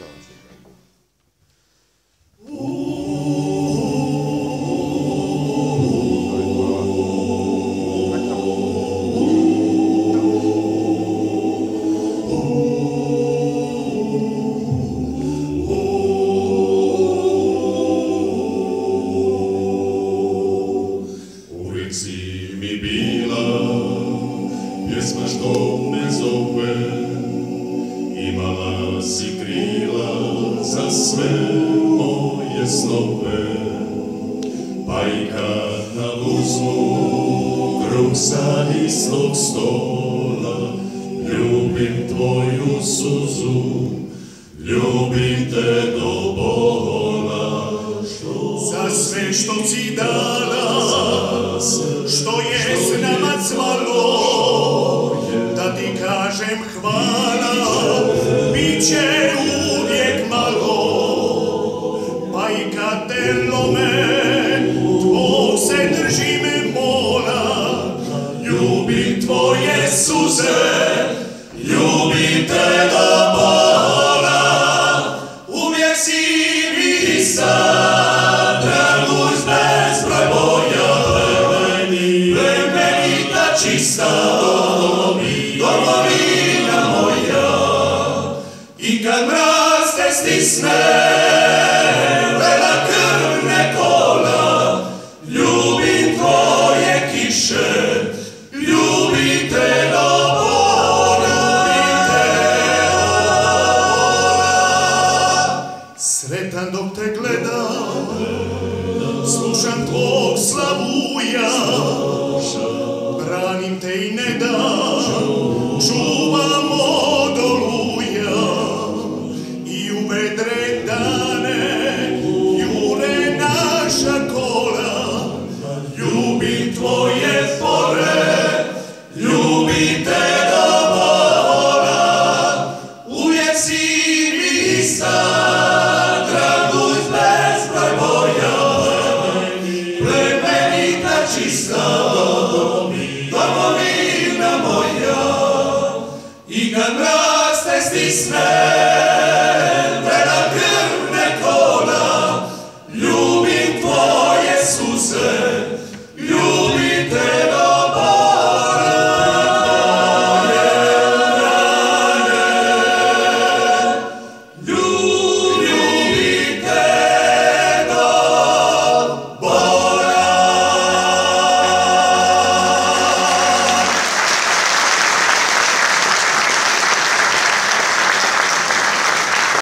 Jonesy. Snove Pa kad na uzmu kruh sa istog stola Ljubim tvoju suzu, ljubim te do bola. Za sve što si dala, što je s nama cvalo, da ti kažem hvala, bit će režime mola ljubim tvoje suze, ljubim te do bola, uvijek si mi sam, draguš bez boja. plemeni, plemenita čista domovina, domovina moja, i kad mraz te stisne, Sretan dok te gledam, slušam tvog slavuja, branim te i ne dam, čuvam od oluja. I u vedre dane jure naša kola, Ljubim tvoje fore, ljubim te bola, uvijek sad, чиста domovina moja i kad raste stisne